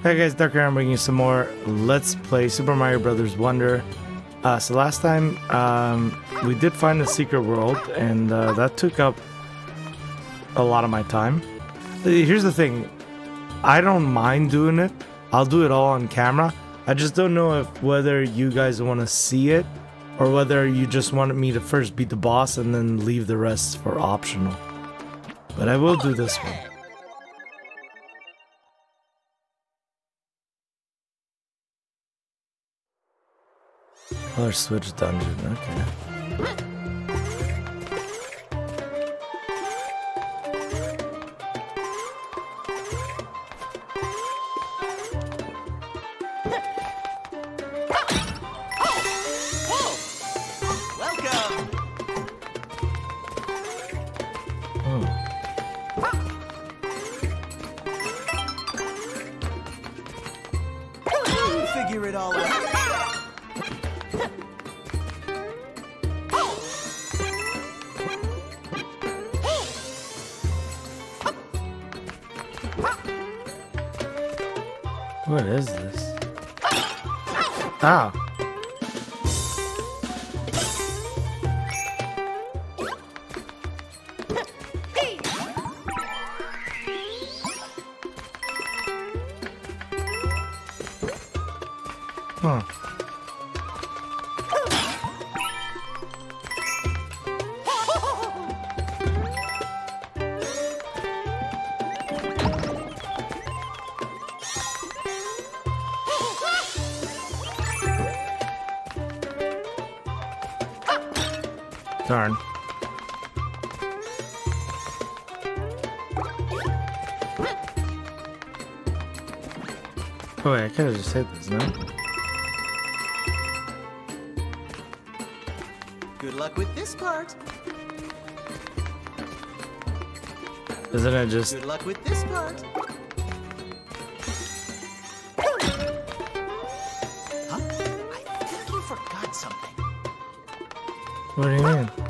Hey guys, Dark. I'm bringing you some more Let's Play Super Mario Brothers Wonder. Uh, so last time um, we did find the secret world, and uh, that took up a lot of my time. Uh, Here's the thing, I don't mind doing it. I'll do it all on camera. I just don't know if whether you guys want to see it or whether you just wanted me to first beat the boss and then leave the rest for optional. But I will do this one. Color switch dungeon, okay. Darn. Oh wait, I could have just hit this, no? Good luck with this part. Isn't it just... Good luck with this part. Huh? I think you forgot something. What do you mean?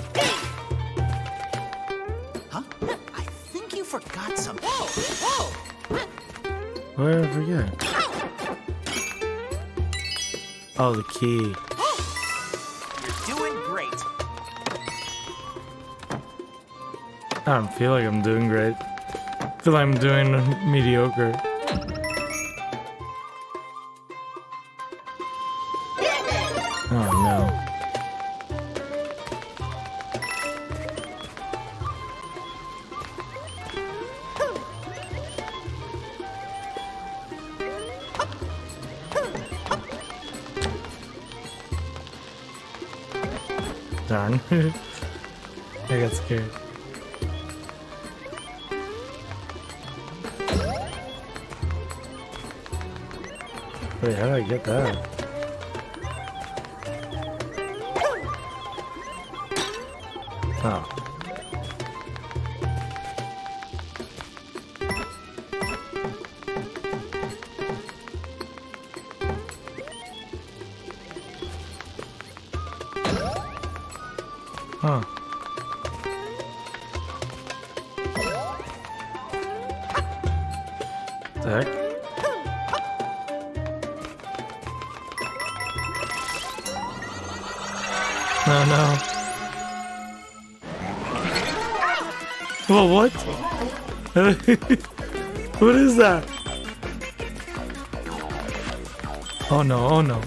Whoa! Did I forget? Oh, the key. You're doing great. I don't feel like I'm doing great. I feel like I'm doing mediocre. I got scared. Wait, how did I get that? Oh. what is that? Oh no, oh no.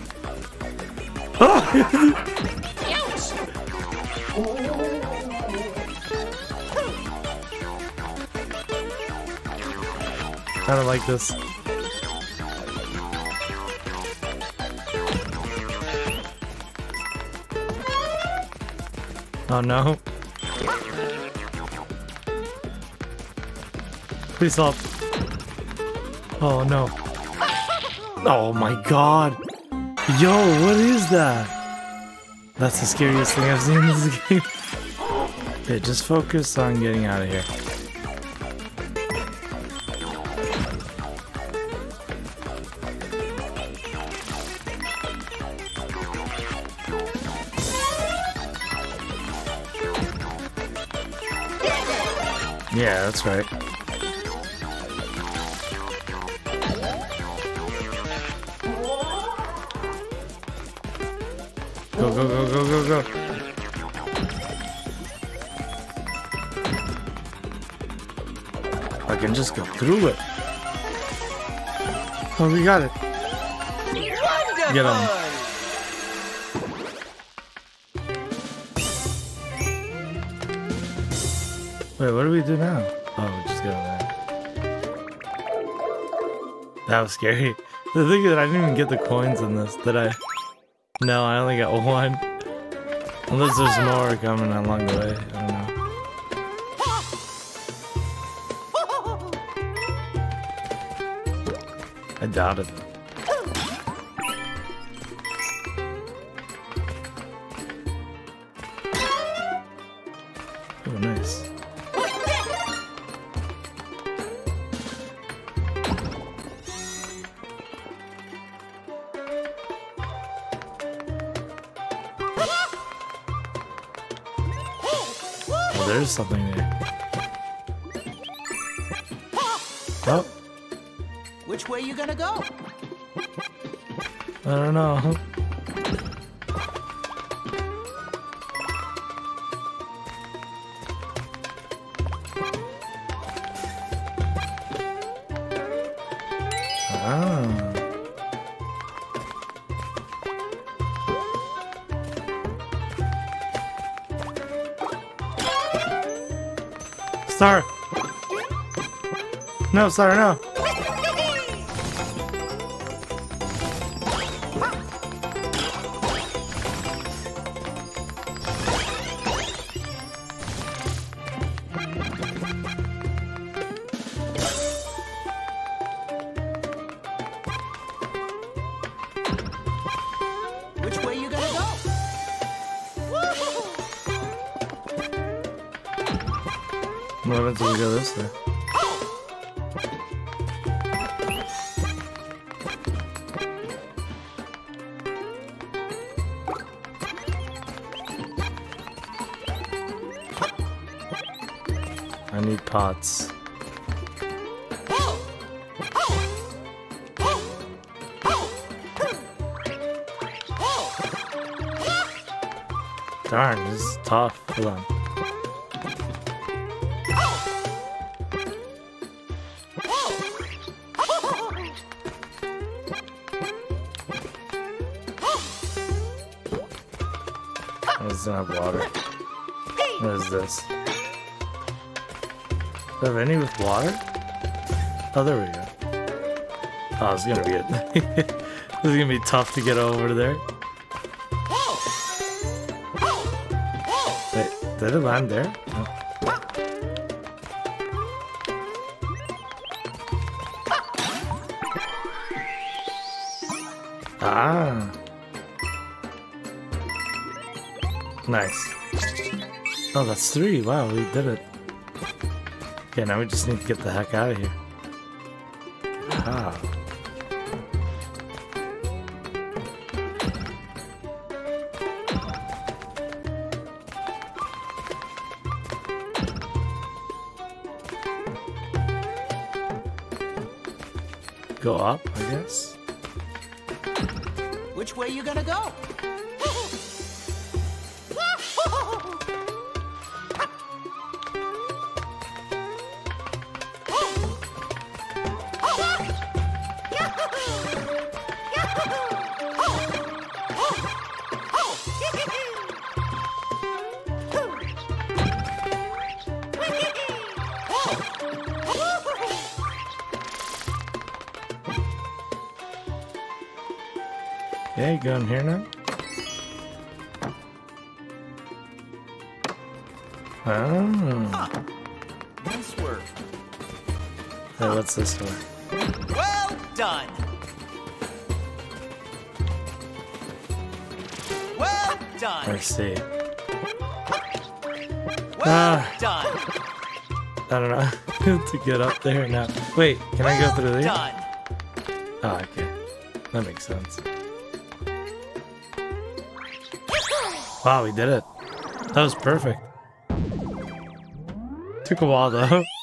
Ah! I don't like this. Oh no. Please stop. Oh no. Oh my god. Yo, what is that? That's the scariest thing I've seen in this game. Okay, just focus on getting out of here. Yeah, that's right. Can just go through it. Oh, we got it. Get him. Wait, what do we do now? Oh, we just go there. That was scary. The thing is, I didn't even get the coins in this, did I? No, I only got one. Unless there's more coming along the way. I I don't know. Ah. Star! No, Star, no! Oh, This doesn't have water. What is this? Do I have any with water? Oh, there we go. Oh, it's gonna be it. this is gonna be tough to get over there. Wait, did it land there? No. Ah. Nice. Oh, that's three. Wow, we did it. Okay, now we just need to get the heck out of here. Ah. Hey, what's this one? Well done. Well done. I see. Well Ah. done. I don't know to get up there now. Wait, can I go Well through there? Done. Oh, okay. That makes sense. Wow, we did it. That was perfect. Took a while though.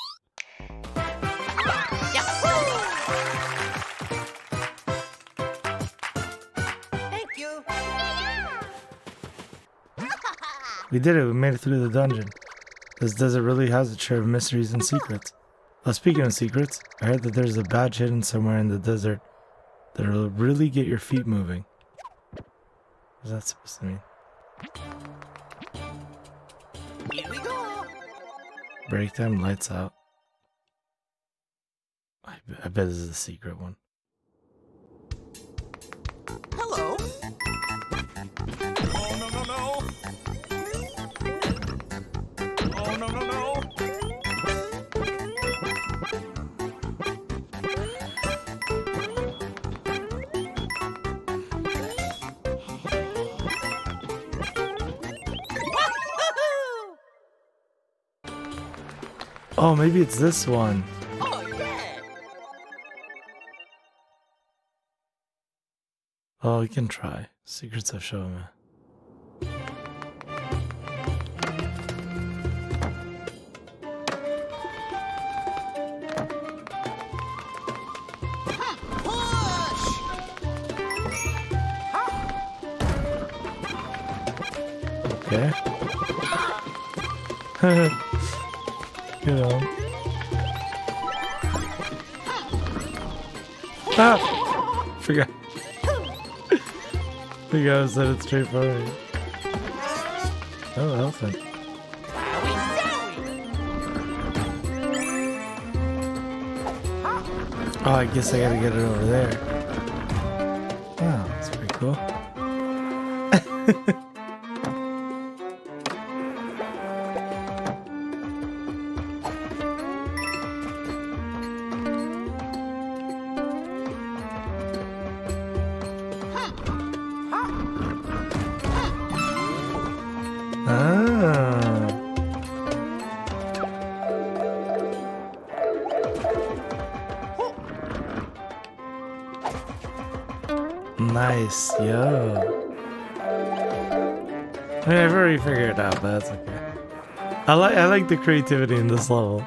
We did it. We made it through the dungeon. This desert really has its share of mysteries and secrets. Well, speaking of secrets, I heard that there's a badge hidden somewhere in the desert that'll really get your feet moving. What's that supposed to mean? Here we go. Break time, lights out. I, I bet this is the secret one. Hello. Oh, maybe it's this one. oh yeah. Oh, we can try. Secrets of. Push. Okay. you know. Ah! Forgot. Forgot I said it straight forward. Oh, elephant. Oh, I guess I gotta get it over there. Wow, that's pretty cool. like the creativity in this level.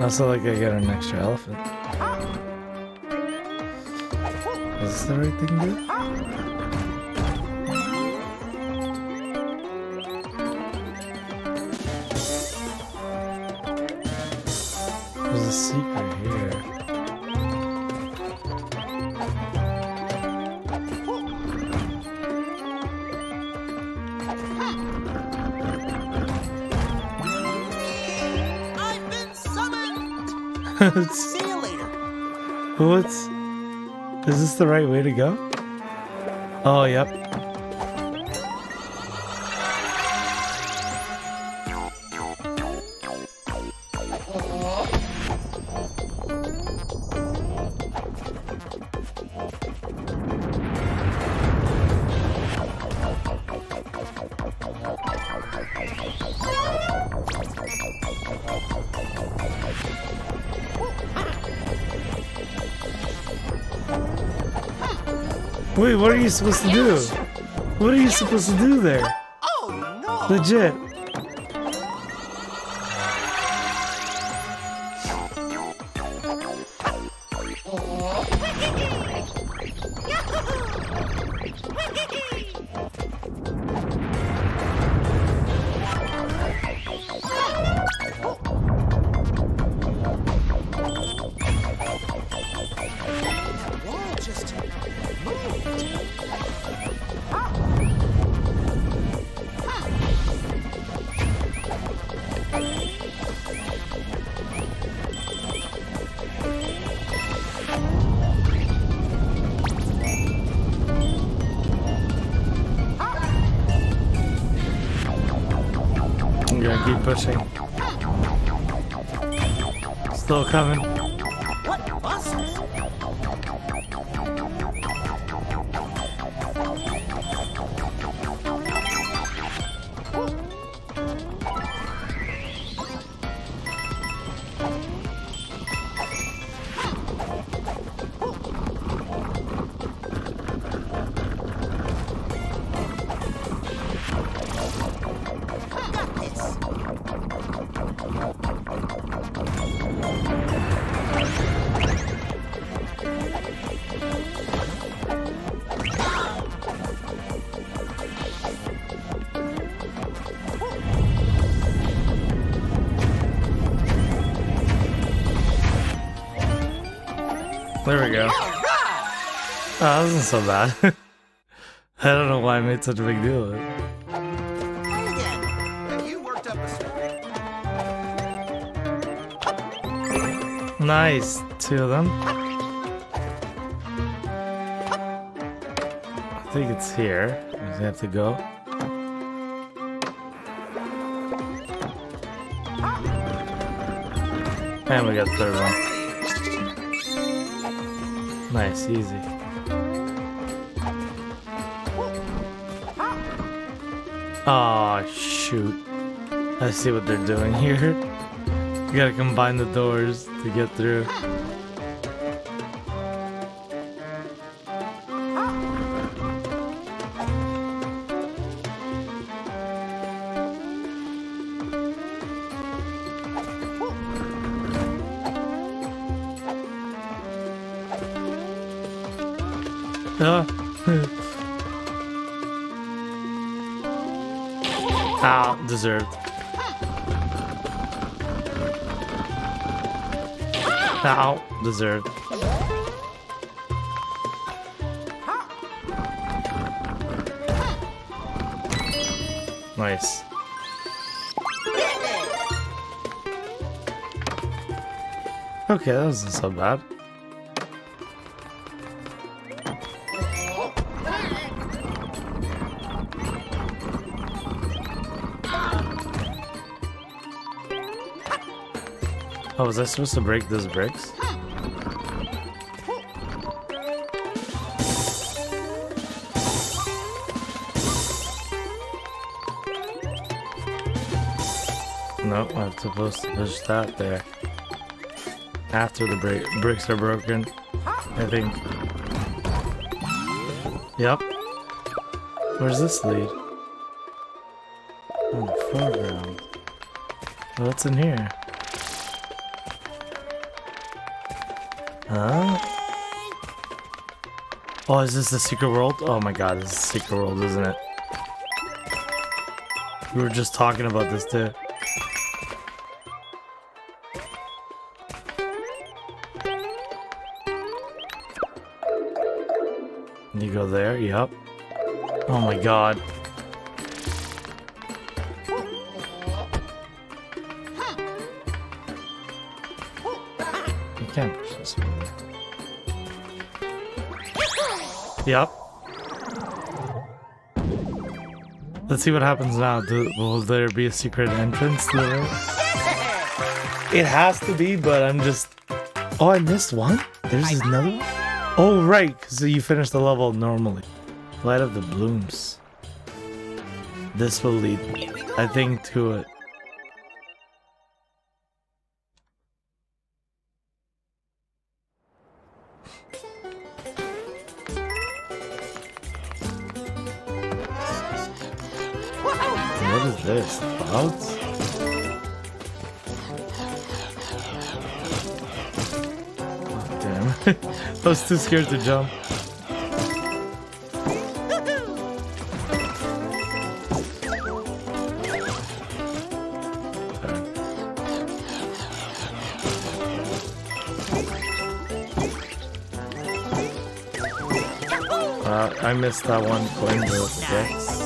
Also, like I got an extra elephant. Is this the right thing to do? What's... Is this the right way to go? Oh, yep. You supposed to do? What are you supposed to do there? Oh. Legit. Pushing. Still coming. Wasn't so bad. I don't know why I made such a big deal of it. Nice. Two of them. I think it's here. We have to go. And we got the third one. Nice, easy. Oh, shoot. I see what they're doing here. You gotta combine the doors to get through. Deserved. Nice. Okay, that wasn't so bad. Oh, was I supposed to break those bricks? Nope, I'm supposed to push that there. After the break bricks are broken, I think. Yep. Where's this lead? On the foreground. What's in here? Huh? Oh, is this the secret world? Oh my god, this is secret world, isn't it? We were just talking about this too. There, yep. Oh my god. You can't push this. Yep. Let's see what happens now. Do, will there be a secret entrance to the room? It has to be, but I'm just... Oh, I missed one? There's another one? Oh, right, so you finished the level normally. Light of the blooms. This will lead, I think, to it. What is this? Clouds? Oh, damn. I was too scared to jump. I missed that one coin six.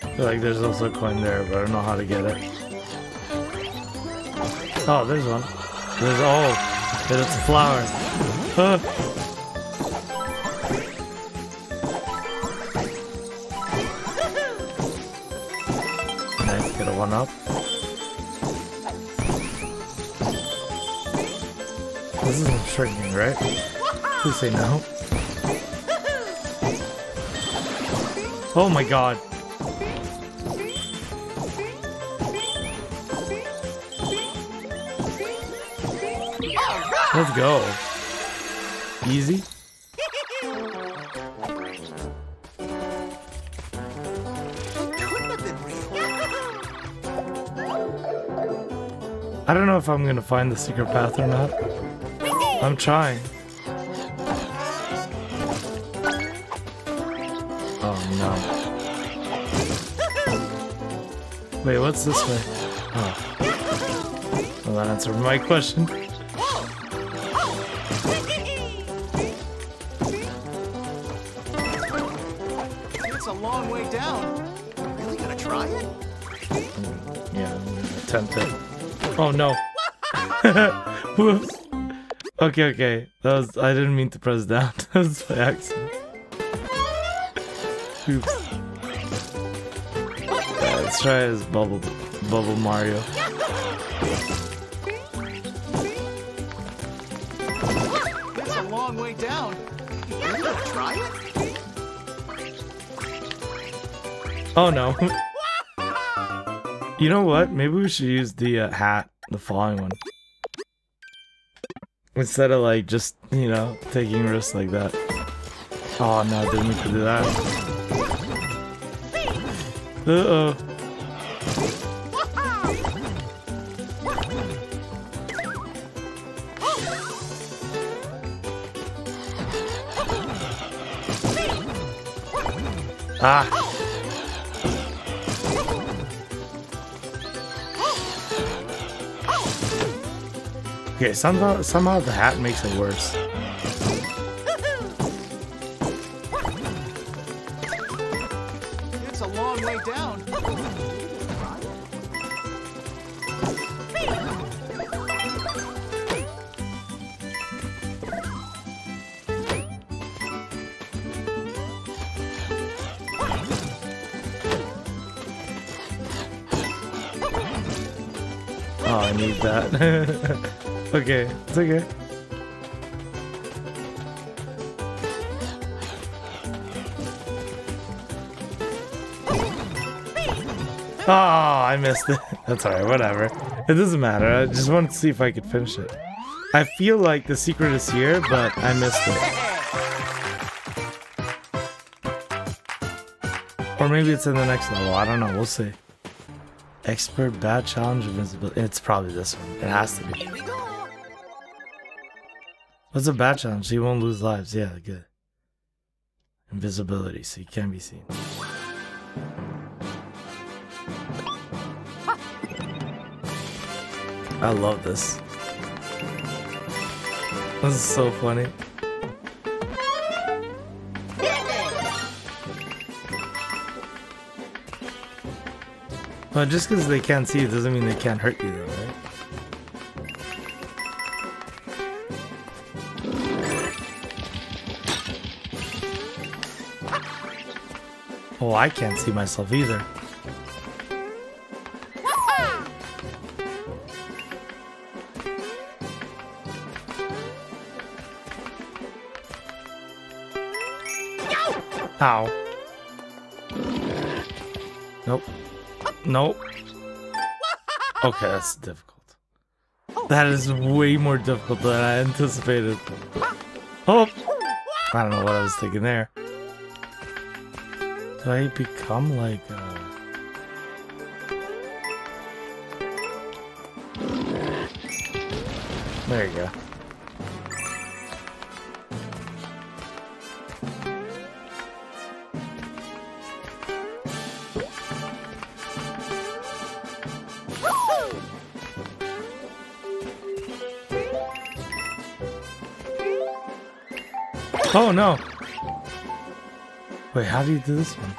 I feel like there's also a coin there, but I don't know how to get it. Oh, there's one. There's oh, it's a flower. Huh. Isn't right? Please say no. Oh my god. Let's go. Easy. I don't know if I'm gonna find the secret path or not. I'm trying. Oh no. Wait, what's this way? Oh. Well, that answered my question. It's a long way down. Really gonna try it? Yeah, I'm gonna attempt it. Oh no. Whoops. Okay, okay. That was I didn't mean to press down. that was by accident. Oops. Yeah, let's try as Bubble Bubble Mario. It's a long way down. Really gonna try it? Oh no. you know what? Maybe we should use the uh, hat, the falling one. Instead of like just, you know, taking risks like that. Oh no, didn't mean to do that. Uh oh. Ah. Okay, somehow somehow the hat makes it worse. It's a long way down. Oh, I need that. okay, it's okay. Oh, I missed it. That's alright, whatever. It doesn't matter. I just wanted to see if I could finish it. I feel like the secret is here, but I missed it. Or maybe it's in the next level. I don't know. We'll see. Expert badge challenge invincibility. It's probably this one. It has to be. What's a badge challenge? You won't lose lives. Yeah, good. Invisibility, so you can't be seen. I love this. This is so funny. But just because they can't see it doesn't mean they can't hurt you, though, Oh, I can't see myself either. Ow. Nope. Nope. Okay, that's difficult. That is way more difficult than I anticipated. Oh! I don't know what I was thinking there. I become like uh There you go. Oh no! Wait, how do you do this one?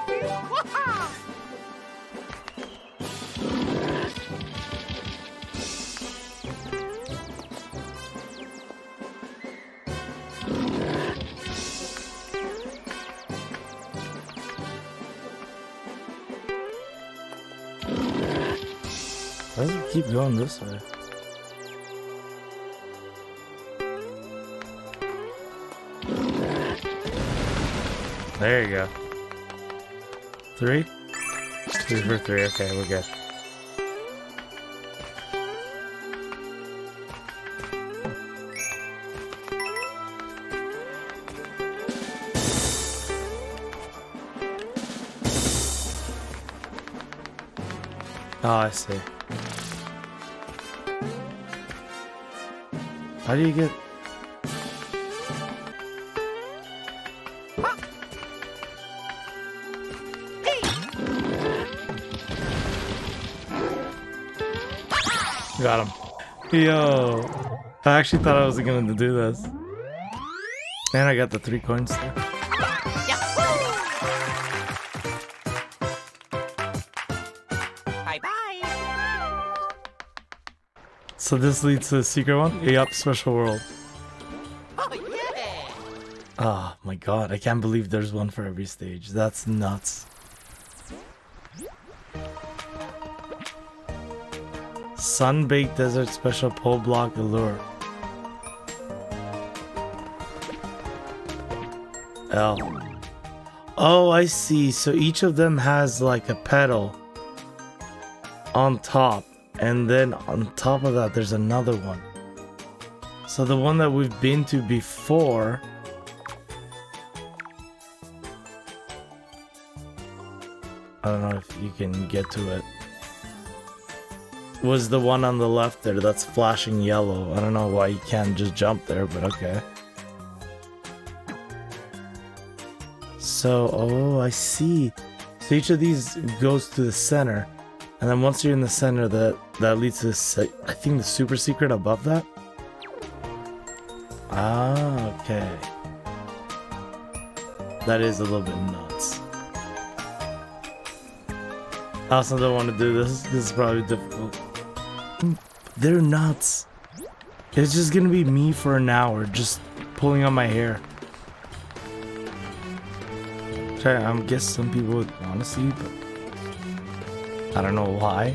Why does it keep going this way? There you go. Three? Two for three. Okay, we're good. Oh, I see. How do you get... Got him. Yo. I actually thought I was going to do this. And I got the three coins there. Bye bye. So this leads to the secret one? Yup, special world. Oh yeah. Oh my god, I can't believe there's one for every stage. That's nuts. Sun-baked desert special pole block allure. L. Oh, I see. So each of them has like a petal on top. And then on top of that, there's another one. So the one that we've been to before I don't know if you can get to it. Was the one on the left there that's flashing yellow. I don't know why you can't just jump there, but okay. So, oh, I see. So each of these goes to the center. And then once you're in the center, that, that leads to, I think, the super secret above that? Ah, okay. That is a little bit nuts. I also don't want to do this. This is probably difficult. They're nuts. It's just gonna be me for an hour, just pulling on my hair. I, guess some people would want to see, but I don't know why.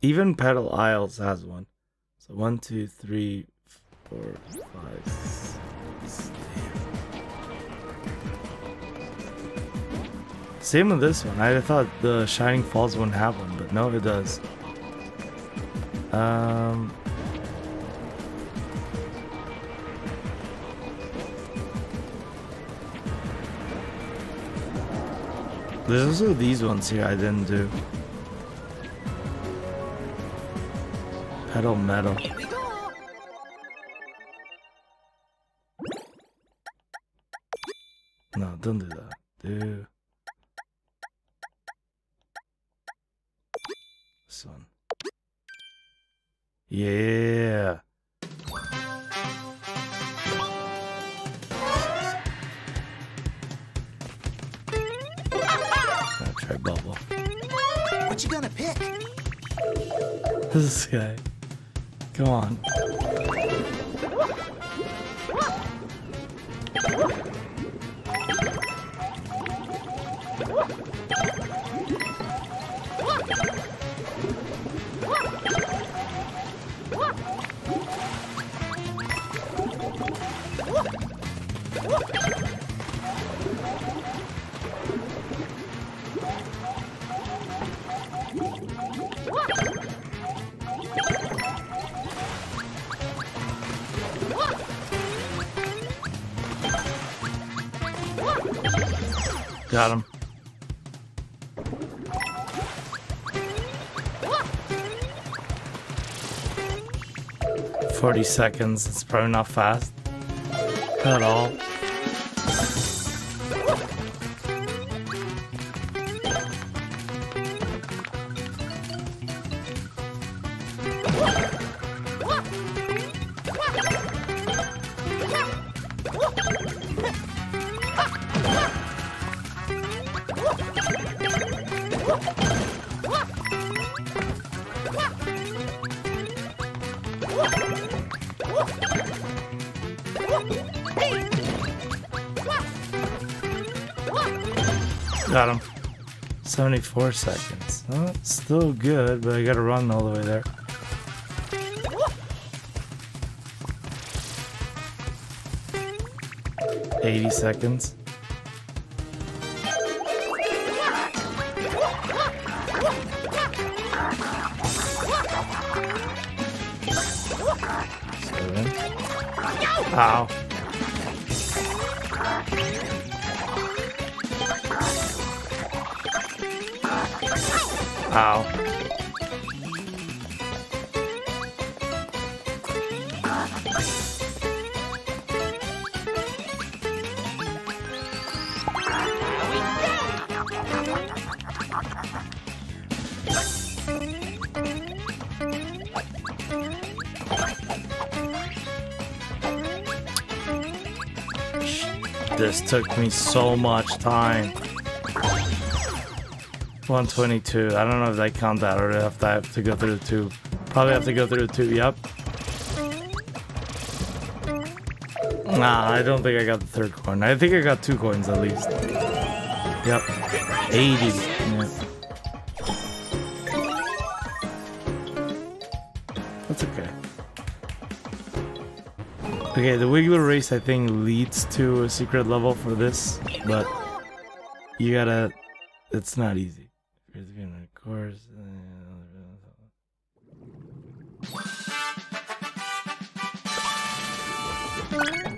Even Petal Isles has one. So one, two, three, four, five, six. Same with this one. I thought the Shining Falls wouldn't have one, but no, it does. Um. There's also these ones here I didn't do. Pedal metal. Don't do that. Do this one. Yeah. Try bubble. What you gonna pick? This guy. Come on. Got him. Forty seconds. It's probably not fast at all. 74 seconds. Oh, still good, but I gotta run all the way there. Eighty seconds. Seven. Ow. This took me so much time. 122. I don't know if I count that or if I have to go through the tube. Probably have to go through the tube. Yep. Nah, I don't think I got the third coin. I think I got two coins at least. Yep. 80. Yeah. That's okay. Okay, the Wiggler race I think leads to a secret level for this, but you gotta. It's not easy. Wow!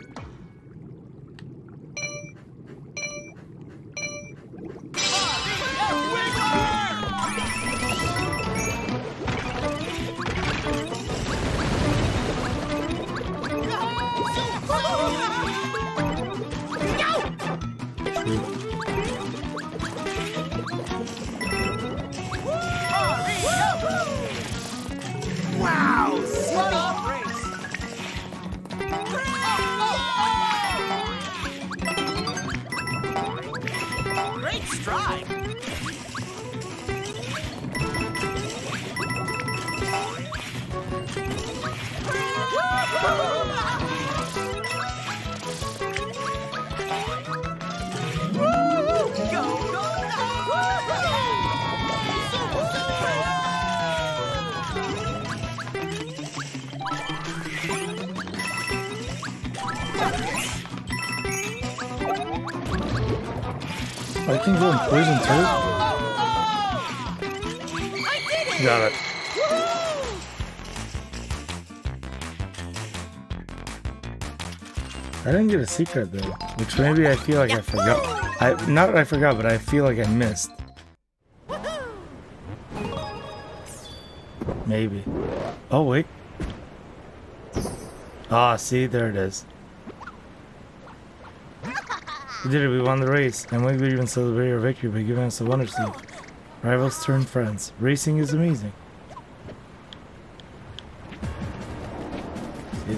Get a secret though, which maybe I feel like I forgot. I not that I forgot, but I feel like I missed. Maybe. Oh wait. Ah, see, there it is. We did it, we won the race, and we would even celebrate our victory by giving us a Wonder Seed. Rivals turn friends. Racing is amazing.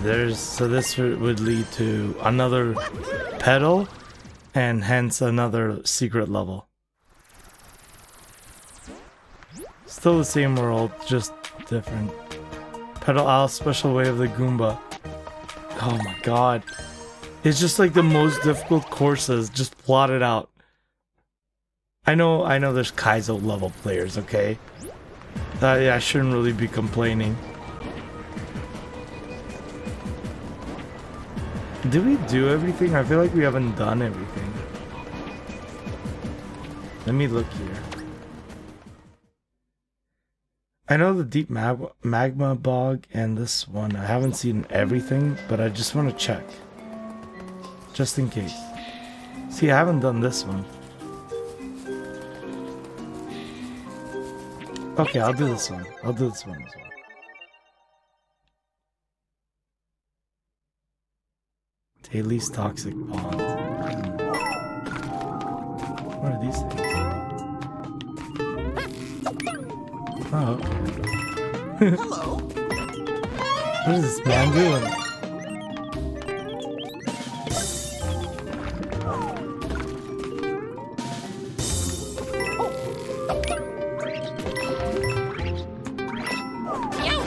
There's so this would lead to another petal, and hence another secret level. Still the same world, just different. Pedal out special way of the Goomba. Oh my god. It's just like the most difficult courses just plotted out. I know I know there's Kaizo level players, okay? Uh, yeah, I shouldn't really be complaining. Did we do everything? I feel like we haven't done everything. Let me look here. I know the deep mag magma bog and this one. I haven't seen everything, but I just want to check. Just in case. See, I haven't done this one. Okay, I'll do this one. I'll do this one as well. Daly's Toxic Pond. What are these things? Oh, okay. Hello. What is this man doing?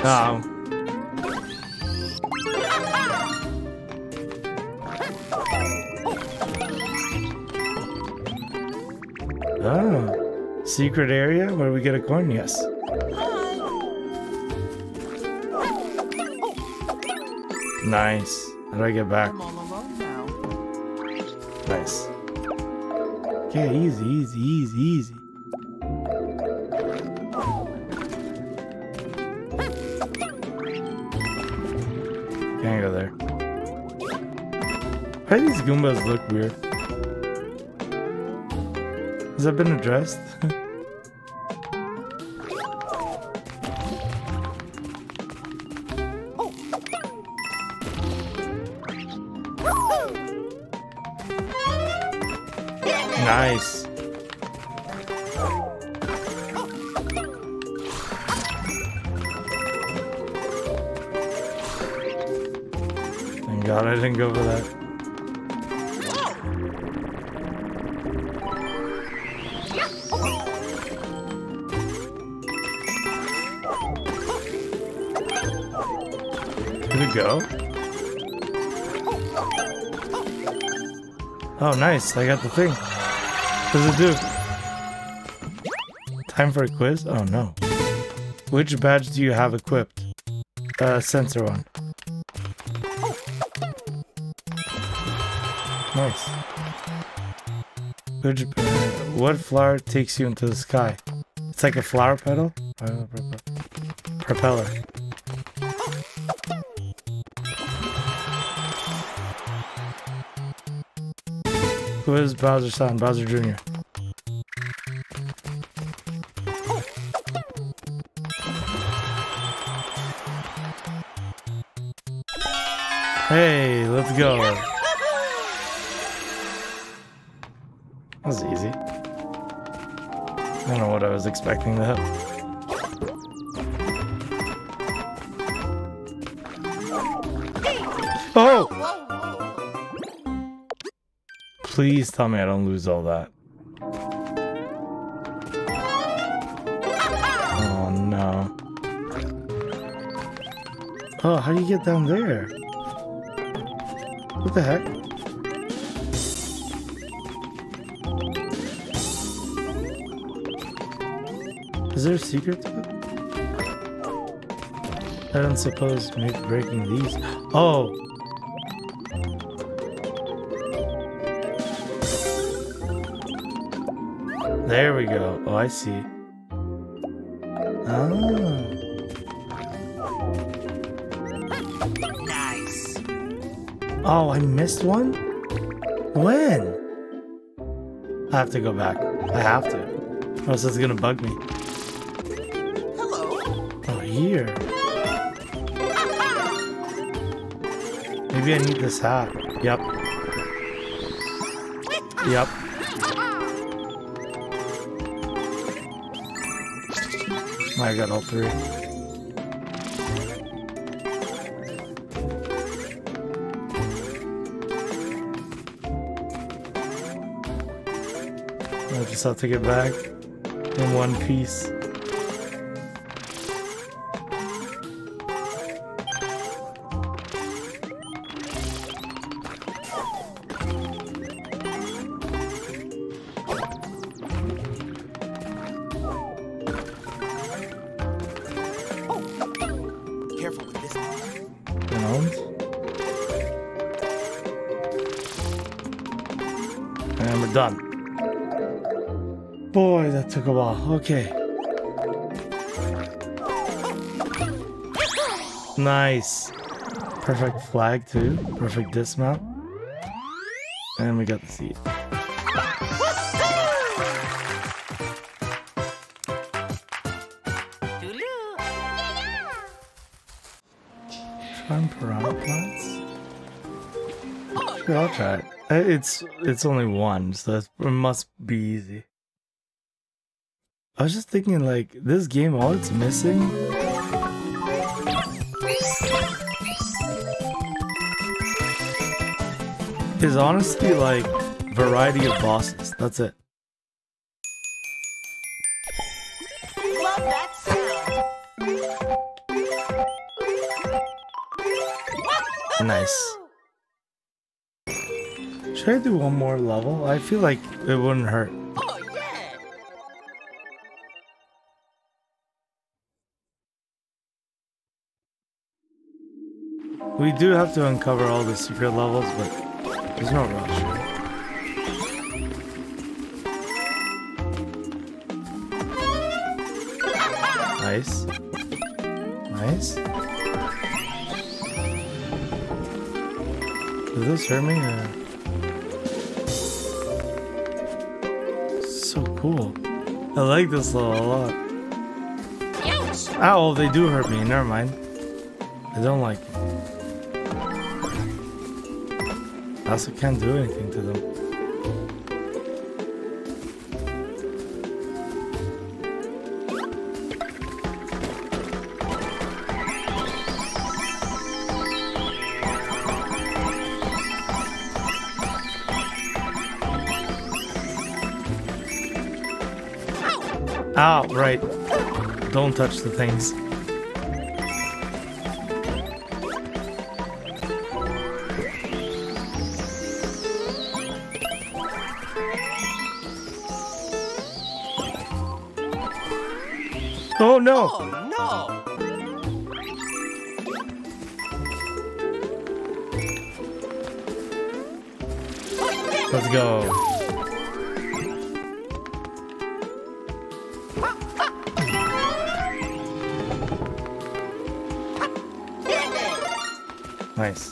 Oh. Secret area where we get a coin? Yes. Nice. How do I get back? I'm all alone now. Nice. Okay, easy, easy, easy, easy. Can't go there. Why do these Goombas look weird? Has that been addressed? nice. I got the thing. What does it do? Time for a quiz? Oh, no. Which badge do you have equipped? Uh, sensor one. Nice. Which, what flower takes you into the sky? It's like a flower petal? Uh, Propeller. Who is Bowser's son? Bowser Jr. Hey, let's go. That was easy. I don't know what I was expecting that. Please tell me I don't lose all that. Oh no. Oh, how do you get down there? What the heck? Is there a secret to it? I don't suppose breaking these. Oh! There we go. Oh, I see. Oh. Nice. Oh, I missed one? When? I have to go back. I have to. Oh, or else it's gonna bug me. Hello. Oh, here. Maybe I need this hat. Yep. Yep. I got all three. I just have to get back in one piece. Took a while. Okay. Nice. Perfect flag too. Perfect dismount. And we got the seat. Try piranha plants? I'll try it. Uh, It's it's only one, so it must be easy. I was just thinking, like, this game, all it's missing is honestly like variety of bosses. That's it. Love that sound. Nice. Should I do one more level? I feel like it wouldn't hurt. We do have to uncover all the secret levels, but there's no rush. Nice. Nice. Did this hurt me? Uh... So cool. I like this level a lot. Ow, they do hurt me. Never mind. I don't like it. Also can't do anything to them. Ow, right. Don't touch the things. Oh, oh no! Oh no! Let's go. Nice.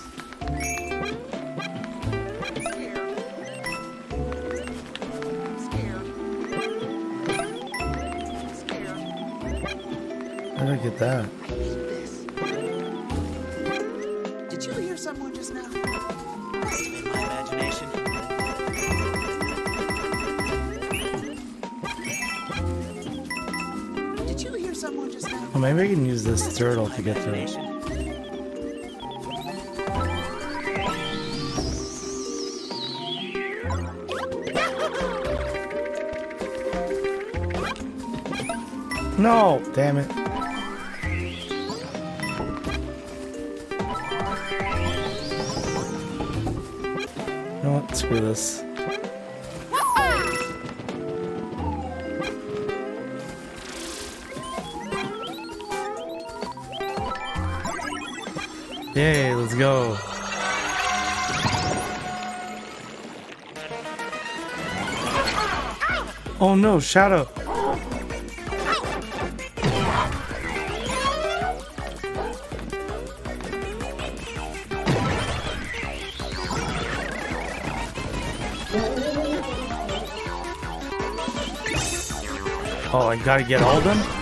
Turtle to get to. No! Damn it. Yay, let's go. Oh no, Shadow. Oh, I gotta get all of them?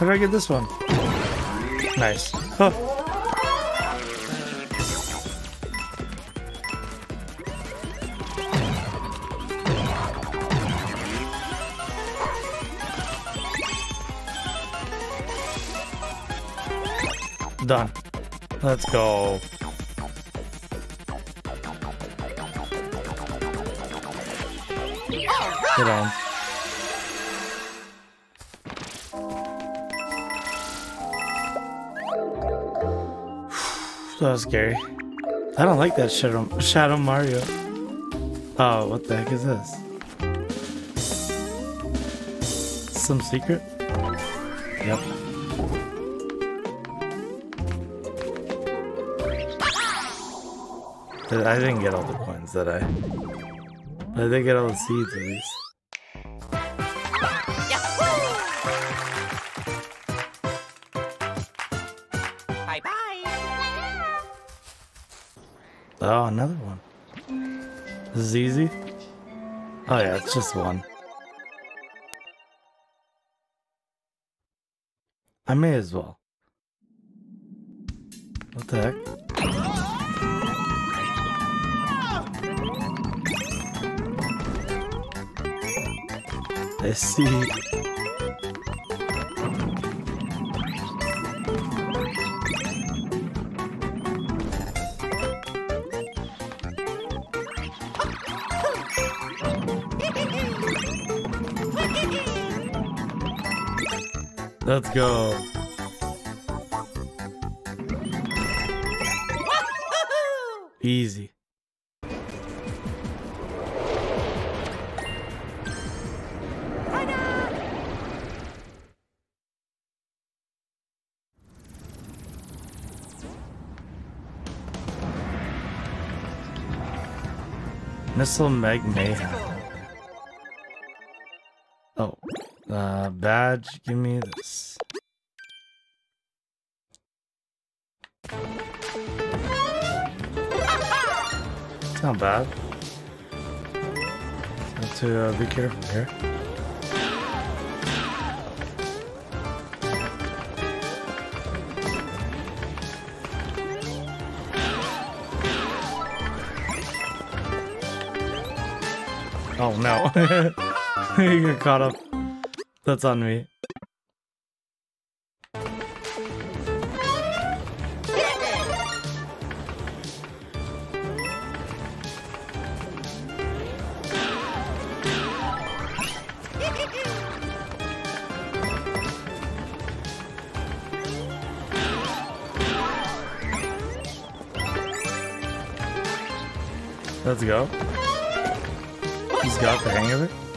How did I get this one? Nice. Huh. Done. Let's go. Get on. That was scary. I don't like that Shadow, Shadow Mario. Oh, what the heck is this? Some secret? Yep. I didn't get all the coins, did I? I did get all the seeds at least. Bye bye. Oh, another one. This is easy? Oh yeah, it's just one. I may as well. What the heck? I see. Let's go. Easy. Missile Meg Mayhem. Badge. Give me this. It's not bad. Have to uh, be careful here. Oh no. you got caught up. That's on me. Let's go. He's got the hang of it.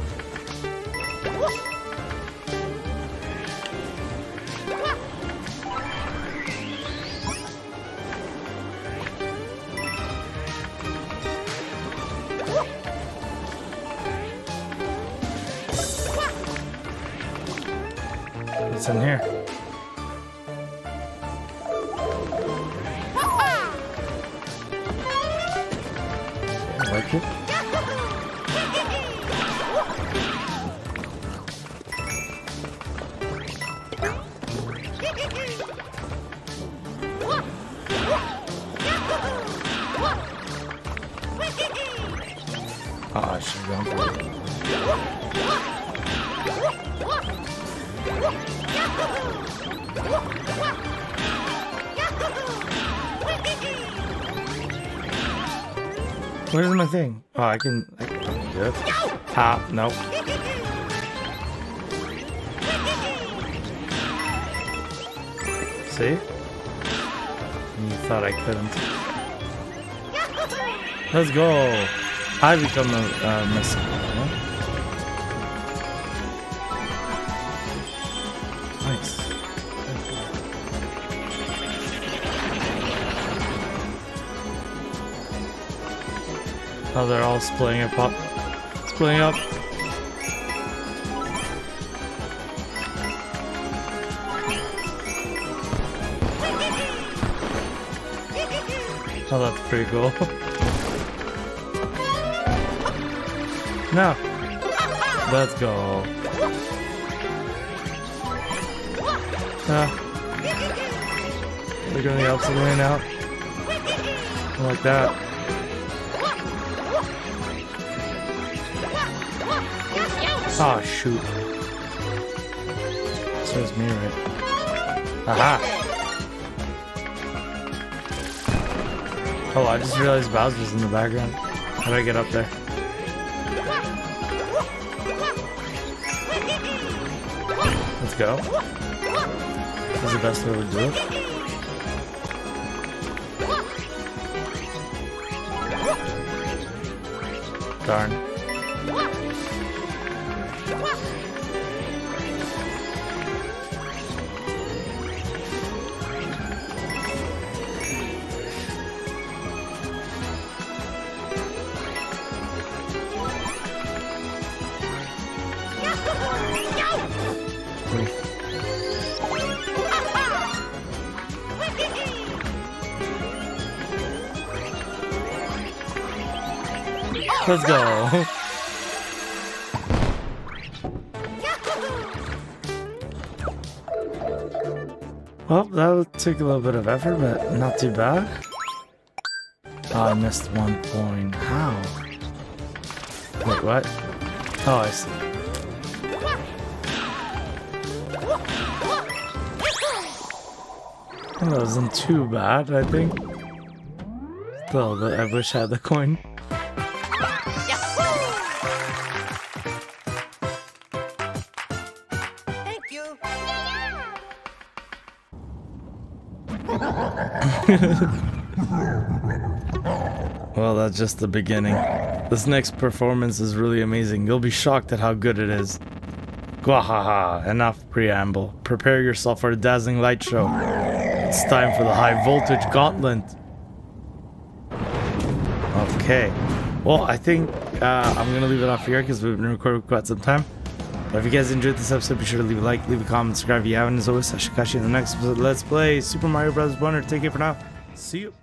In here? I can. I can do it. Ah, nope. See? You thought I couldn't. Let's go. I become a uh, missile. Oh, they're all splitting up. up. Splitting up. Oh, that's pretty cool. now, Let's go. Ah. They're going the opposite way now. Like that. Oh shoot. Says me right. Aha! Oh, I just realized Bowser's in the background. How do I get up there? Let's go. This is the best way to do it. Darn. Let's go. Well, that take a little bit of effort, but not too bad. Oh, I missed one point. How? Wait, what? Oh, I see. That wasn't too bad, I think. Still, I wish I had the coin. Well, that's just the beginning. This next performance is really amazing. You'll be shocked at how good it is. Gwahaha, enough preamble. Prepare yourself for a dazzling light show. It's time for the high voltage gauntlet. Okay. Well, I think uh, I'm going to leave it off here because we've been recording quite some time. But if you guys enjoyed this episode, be sure to leave a like, leave a comment, subscribe if you haven't. As always, I shall catch you in the next episode. Let's play Super Mario Bros. Wonder. Take care for now. See you.